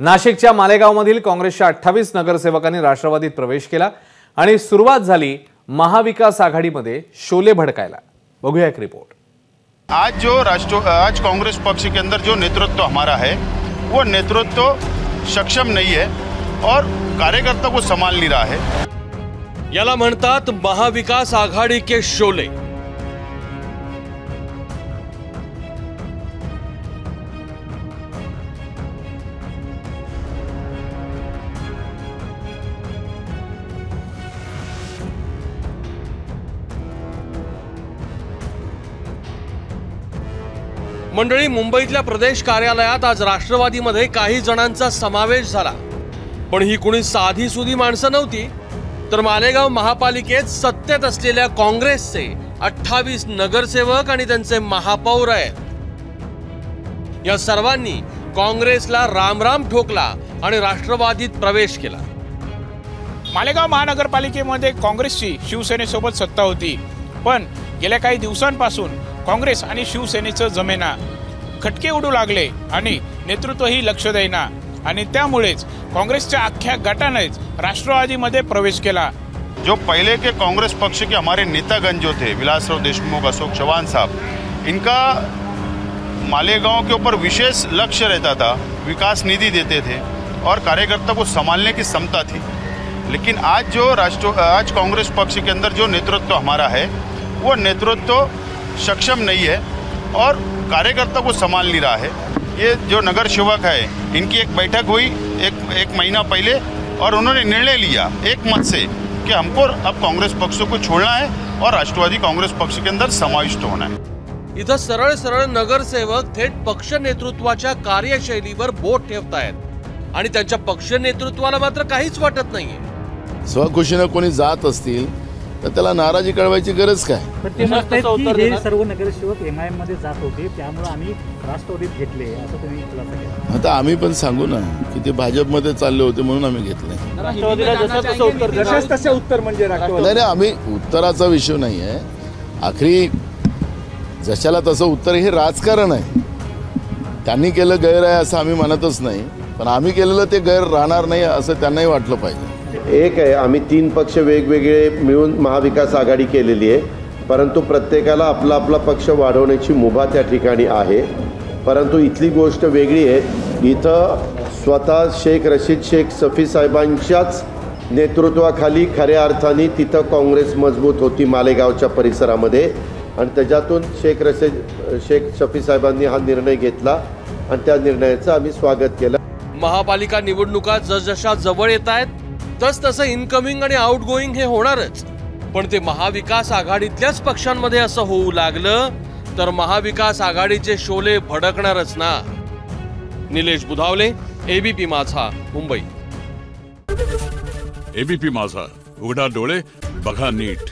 नाशिकच्या मालेगावमधील काँग्रेसच्या अठ्ठावीस नगरसेवकांनी राष्ट्रवादीत प्रवेश केला आणि सुरुवात झाली महाविकास आघाडीमध्ये शोले भडकायला. बघूया एक रिपोर्ट आज जो राष्ट्र आज कांग्रेस पक्ष के अंदर जो नेतृत्व हमारा है वो नेतृत्व सक्षम नहीं है और कार्यकर्ता को संभाल नहीं रहा है। याला म्हणतात महाविकास आघाडी के शोले. मंडळी मुंबईतल्या प्रदेश कार्यालयात आज राष्ट्रवादीमध्ये काही जणांचा समावेश झाला. पण ही कुणी साधी सुधी माणसं नव्हती तर मालेगाव महापालिकेत सत्तेत असलेल्या काँग्रेसचे अठ्ठावीस नगरसेवक आणि त्यांचे महापौर आहेत. या सर्वांनी काँग्रेसला रामराम ठोकला आणि राष्ट्रवादीत प्रवेश केला. मालेगाव महानगरपालिकेमध्ये काँग्रेसची शिवसेनेसोबत सत्ता होती. पण गेल्या काही दिवसांपासून काँग्रेस आणि शिवसेनेचं जमेना. खटके उडू लागले आणि नेतृत्वही लक्ष देईना. आणि त्यामुळेच काँग्रेसच्या अख्ख्या गटानेच राष्ट्रवादीमध्ये प्रवेश केला. जो पहले के कांग्रेस पक्ष के हमारे नेतागण जो थे विलासराव देशमुख अशोक चौहान साहब इनका मालेगांव के ऊपर विशेष लक्ष्य रहता था विकास निधि देते थे और कार्यकर्ता को संभालने की क्षमता थी। लेकिन आज जो राष्ट्र आज कांग्रेस पक्ष के अंदर जो नेतृत्व हमारा है वो नेतृत्व सक्षम नहीं है और कार्यकर्ता को संभाल नहीं रहा है। ये जो नगर सेवक है इनकी एक बैठक हुई एक एक महीना पहले और उन्होंने निर्णय लिया एक मत से कि हमको अब कांग्रेस पक्ष को छोड़ना है और राष्ट्रवादी कांग्रेस पक्ष के अंदर समाविष्ट होना है। इथं सरळ सरळ नगरसेवक थेट पक्ष नेतृत्वाच्या कार्यशैलीवर बोट ठेवतायत आणि त्यांच्या पक्ष नेतृत्वाला मात्र काहीच वाटत नाहीये. स्वखुशीनं कोणी जात असतील तर त्याला नाराजी कळवायची गरज काय? ते की हे सर्व नगरसेवक एम आय एममध्ये जात होते त्यामुळे आम्ही राष्ट्रवादीत घेतले असं तुम्ही खुलासा केला. आता आम्ही पण सांगू ना की ते भाजपमध्ये चालले होते म्हणून आम्ही घेतले. राष्ट्रवादीला जसं तसं उत्तर जसं तसं उत्तर म्हणजे राष्ट्रवादी. नाही नाही आम्ही उत्तराचा विषय नाही आहे आखरी जशाला तसं उत्तर हे राजकारण आहे. त्यांनी केलं गैर आहे असं आम्ही म्हणतच नाही पण आम्ही केलेलं ते गैर राहणार नाही असं त्यांनाही वाटलं पाहिजे. एक आहे आम्ही तीन पक्ष वेगवेगळे मिळून महाविकास आघाडी केलेली आहे. परंतु प्रत्येकाला आपला आपला पक्ष वाढवण्याची मुभा त्या ठिकाणी आहे. परंतु इथली गोष्ट वेगळी आहे. इथं स्वतः शेख रशीद शेख सफी साहेबांच्याच नेतृत्वाखाली खऱ्या अर्थाने तिथं काँग्रेस मजबूत होती मालेगावच्या परिसरामध्ये. आणि त्याच्यातून शेख रशीद शेख शफी साहेबांनी हा निर्णय घेतला आणि त्या निर्णयाचं आम्ही स्वागत केलं. महापालिका निवडणुका जसजशा जवळ येत आहेत तस तसं इनकमिंग आणि आउट गोईंग हे होणारच. पण ते महाविकास आघाडीतल्याच पक्षांमध्ये असं होऊ लागलं तर महाविकास आघाडीचे शोले भडकणारच ना. निलेश बुधावले एबीपी माझा मुंबई. एबीपी माझा उघडा डोळे बघा नीट.